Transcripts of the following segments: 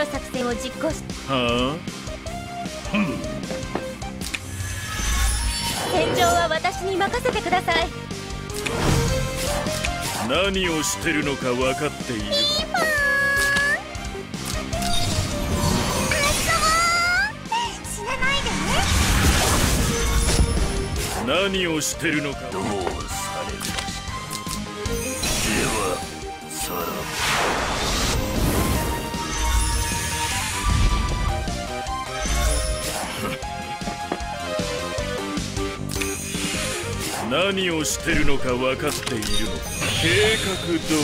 の作戦を実行しは戦場は私に任せてください。あ何をしてるのか分かっている？ピンポーンあそう死なないでね。何をしてるのか？どうされました？ではさら何をしてるのか分かっているのか。計画通り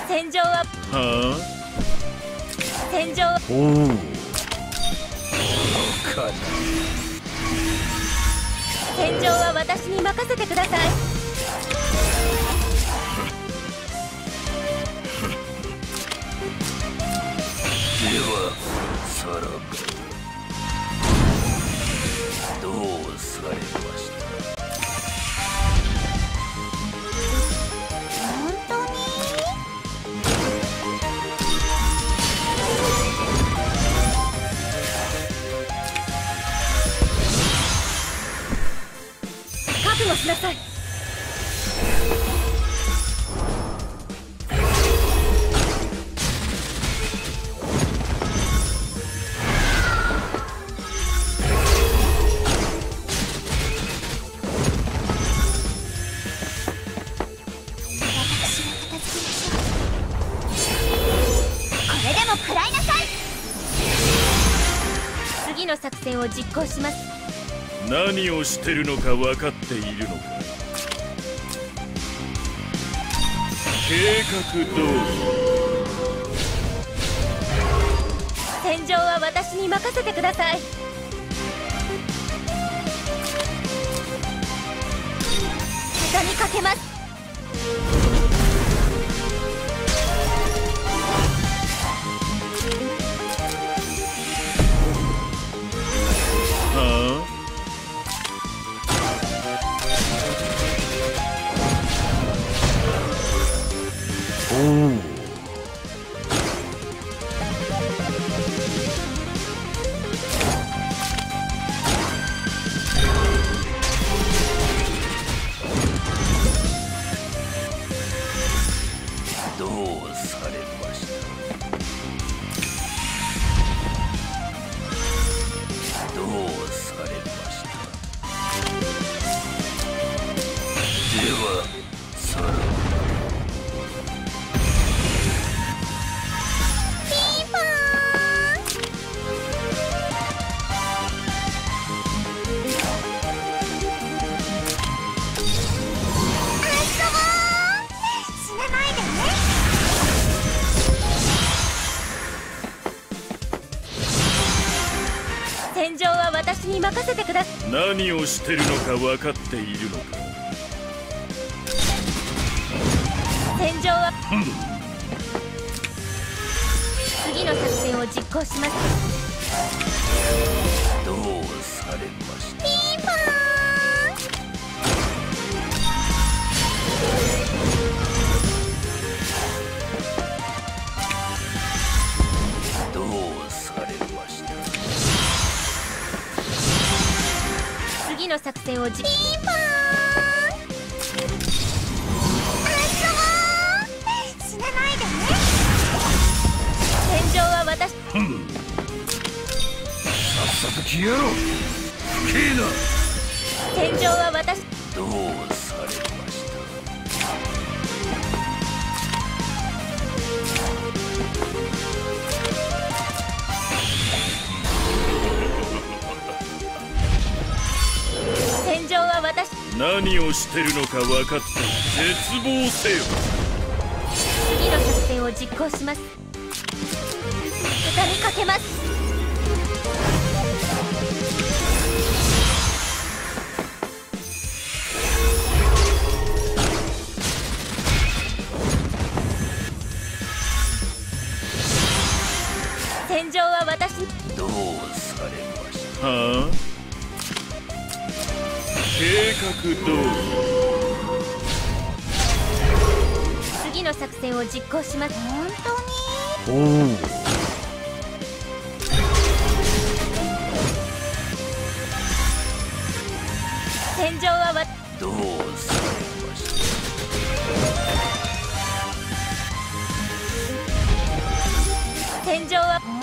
は戦場は？あおおか戦場は私に任せてください。ではさらばどうされました本当に覚悟しなさい。次の作戦を実行します。何をしてるのか分かっているのか。計画通戦場は私に任せてください。畳みかけますどうされました？どうされました？ではさらば。私に任せてください。何をしてるのか分かっているのか。戦場は次の作戦を実行します。どうされました？の作戦を実ピンポーンあそう。死なないでね。戦場は私。さっさと消えろ。不敬な戦場は私。どうされました？何をしてるのか分かって絶望せよ。次の作戦を実行します。畳みかけます。戦場は私どうされました？はあ？計画通り次の作戦を実行します本当におお戦場はわどうされました戦場は